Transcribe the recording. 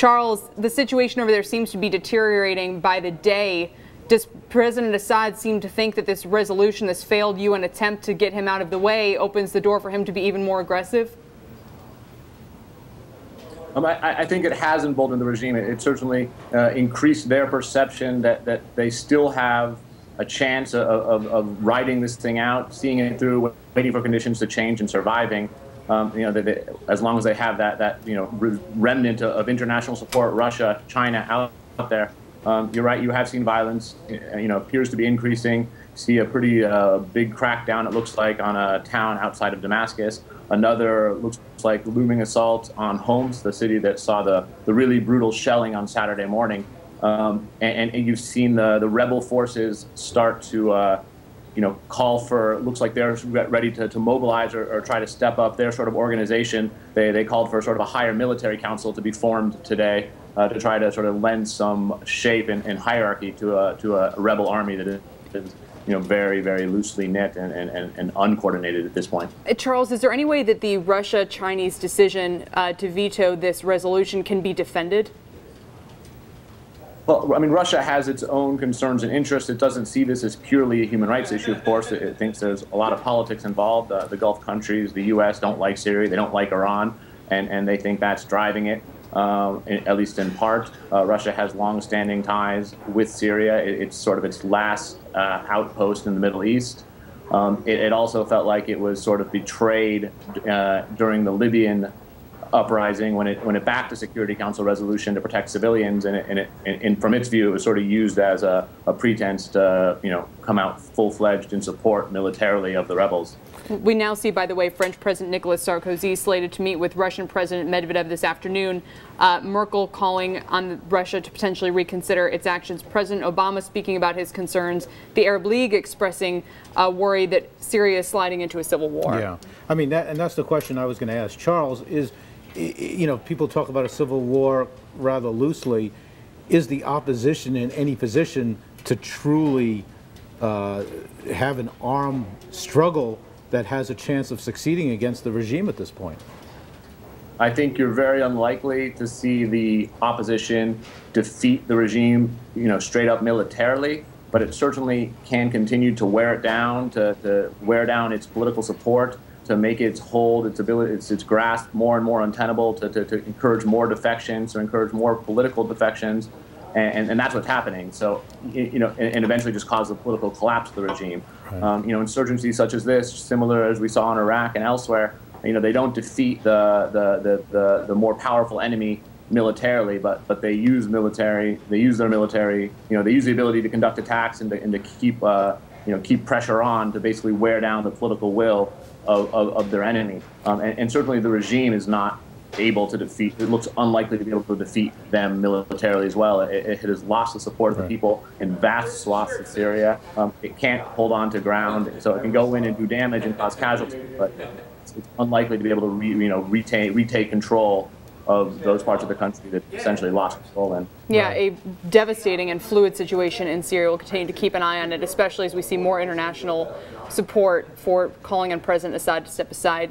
Charles, the situation over there seems to be deteriorating by the day. Does President Assad seem to think that this resolution, this failed UN attempt to get him out of the way, opens the door for him to be even more aggressive? Um, I, I, think it has emboldened the regime. It, it certainly uh, increased their perception that, that they still have a chance of, of, of, riding this thing out, seeing it through, waiting for conditions to change and surviving. Um, you know, they, they, as long as they have that, that you know, remnant of international support, Russia, China out, out there, um, you're right, you have seen violence, you know, appears to be increasing. See a pretty uh, big crackdown, it looks like, on a town outside of Damascus. Another looks like looming assault on Homs, the city that saw the, the really brutal shelling on Saturday morning. Um, and, and, you've seen the, the rebel forces start to, uh, you know, call for, looks like they're ready to, to mobilize or, or, try to step up their sort of organization. They, they called for sort of a higher military council to be formed today uh, to try to sort of lend some shape and, and hierarchy to a, to a rebel army that is you know, very, very loosely knit and, and, and uncoordinated at this point. Uh, Charles, is there any way that the Russia-Chinese decision uh, to veto this resolution can be defended? I mean, Russia has its own concerns and interests. It doesn't see this as purely a human rights issue. Of course, it, it thinks there's a lot of politics involved. Uh, the Gulf countries, the U.S. don't like Syria. They don't like Iran, and, and they think that's driving it uh, at least in part. Uh, Russia has long-standing ties with Syria. It, it's sort of its last uh, outpost in the Middle East. Um, it, it, also felt like it was sort of betrayed uh, during the Libyan uprising when it when it backed a Security Council resolution to protect civilians, and, it, and, it, and from its view, it was sort of used as a, a pretense to you know come out full fledged in support militarily of the rebels. We now see, by the way, French President Nicolas Sarkozy slated to meet with Russian President Medvedev this afternoon. Uh, Merkel calling on Russia to potentially reconsider its actions. President Obama speaking about his concerns. The Arab League expressing uh, worry that Syria is sliding into a civil war. Yeah, I mean, that, and that's the question I was going to ask Charles. Is you know, people talk about a civil war rather loosely. Is the opposition in any position to truly uh, have an armed struggle that has a chance of succeeding against the regime at this point? I think you're very unlikely to see the opposition defeat the regime, you know, straight up militarily, but it certainly can continue to wear it down, to, to wear down its political support, to make its hold, its ability, its, its grasp more and more untenable, to, to, to encourage more defections, to encourage more political defections. And, and, that's what's happening. So, you know, and, and eventually just cause the political collapse of the regime. Right. Um, you know, insurgencies such as this, similar as we saw in Iraq and elsewhere, you know, they don't defeat the, the, the, the, the more powerful enemy militarily, but, but they use military, they use their military, you know, they use the ability to conduct attacks and to, and to keep, uh, you know, keep pressure on to basically wear down the political will of, of, of their enemy. Um, and, and, certainly the regime is not able to defeat, it looks unlikely to be able to defeat them militarily as well. It, it has lost the support of the people in vast swaths of Syria. Um, it can't hold on to ground, so it can go in and do damage and cause casualties, but it's, it's unlikely to be able to re, you know, retain, retake control of those parts of the country that essentially lost control in. Yeah, a devastating and fluid situation in Syria. We'll continue to keep an eye on it, especially as we see more international support for calling on President Assad to step aside.